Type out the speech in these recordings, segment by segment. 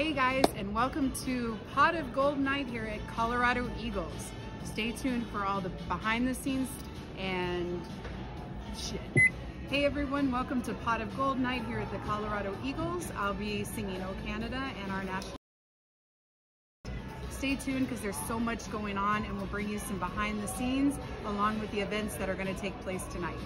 Hey guys, and welcome to Pot of Gold Night here at Colorado Eagles. Stay tuned for all the behind the scenes and shit. Hey everyone, welcome to Pot of Gold Night here at the Colorado Eagles. I'll be singing O Canada and our national Stay tuned because there's so much going on and we'll bring you some behind the scenes along with the events that are going to take place tonight.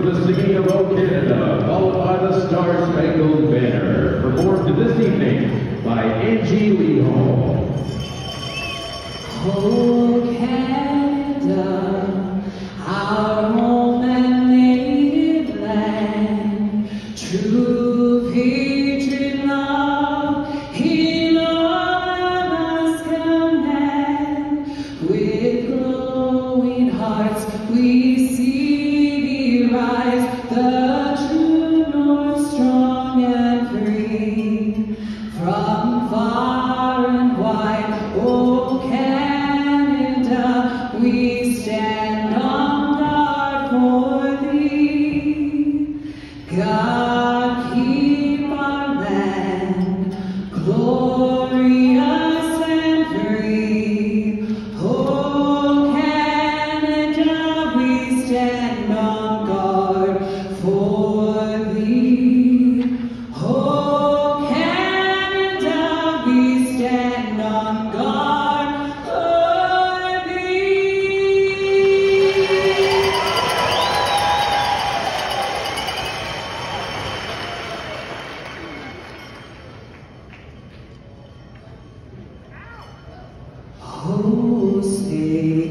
for the singing of O Canada, followed by the Star Spangled Banner, performed this evening by Angie Leedholm. Okay. I keep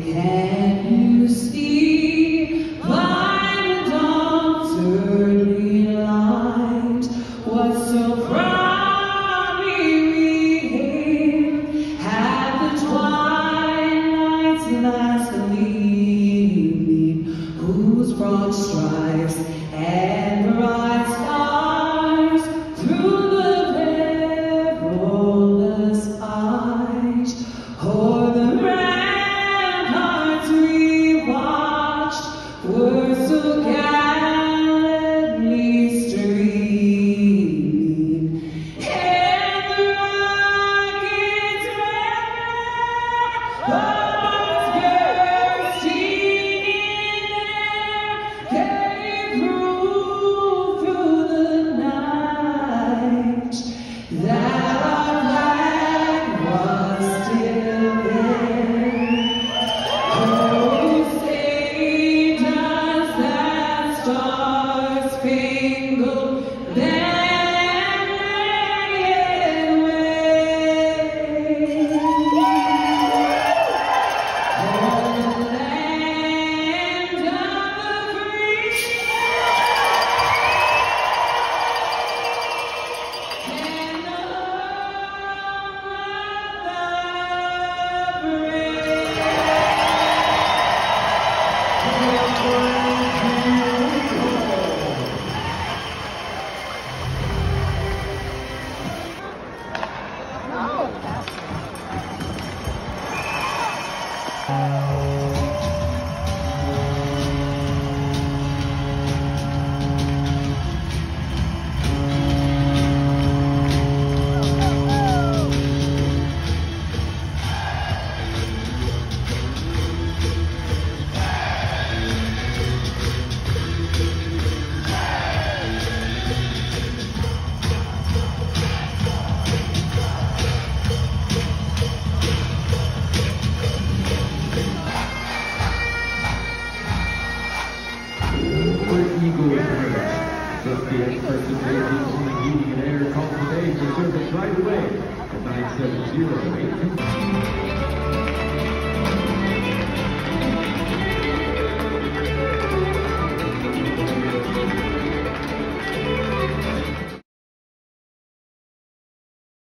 Yeah. The experts in racing, only heating and air call today for service right away at 970-82.